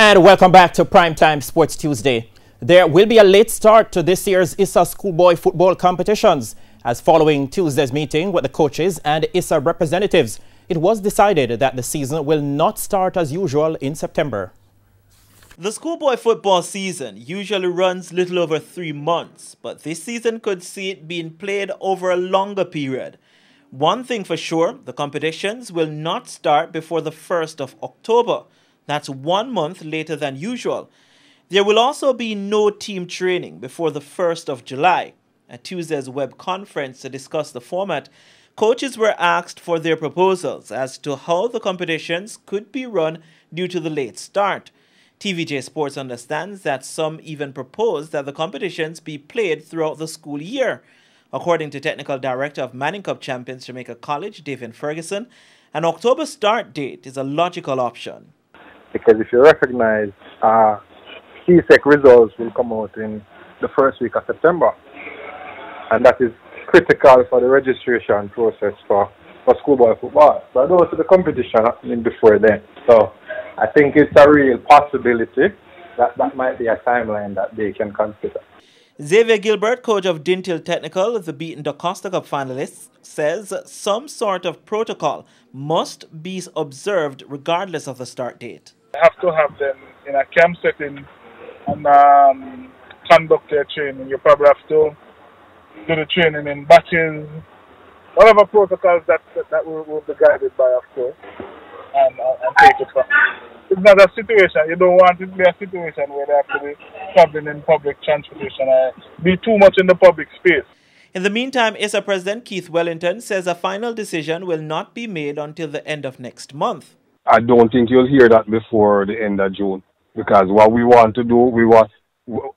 And welcome back to Primetime Sports Tuesday. There will be a late start to this year's ISSA schoolboy football competitions as following Tuesday's meeting with the coaches and ISSA representatives, it was decided that the season will not start as usual in September. The schoolboy football season usually runs little over three months, but this season could see it being played over a longer period. One thing for sure, the competitions will not start before the 1st of October. That's one month later than usual. There will also be no team training before the 1st of July. At Tuesday's web conference to discuss the format, coaches were asked for their proposals as to how the competitions could be run due to the late start. TVJ Sports understands that some even propose that the competitions be played throughout the school year. According to Technical Director of Manning Cup champions Jamaica College, David Ferguson, an October start date is a logical option because if you recognize uh, CSEC results will come out in the first week of September, and that is critical for the registration process for, for schoolboy football. But also the competition happening before then. So I think it's a real possibility that that might be a timeline that they can consider. Xavier Gilbert, coach of Dinthill Technical, the beaten DaCosta Cup finalists, says some sort of protocol must be observed regardless of the start date have to have them in a camp setting and um, conduct their training. You probably have to do the training in batches, whatever protocols that that, that will, will be guided by, of course, and, uh, and take it from. It's not a situation, you don't want it to be a situation where they have to be traveling in public transportation or be too much in the public space. In the meantime, ISSA President Keith Wellington says a final decision will not be made until the end of next month. I don't think you'll hear that before the end of June because what we want to do, we want,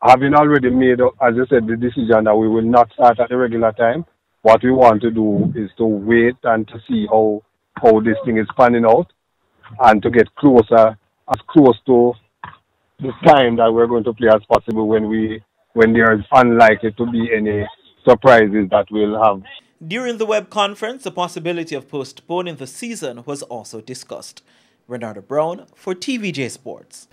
having already made, as I said, the decision that we will not start at the regular time. What we want to do is to wait and to see how how this thing is panning out, and to get closer, as close to the time that we're going to play as possible when we when there is unlikely to be any surprises that we'll have. During the web conference, the possibility of postponing the season was also discussed. Renata Brown for TVJ Sports.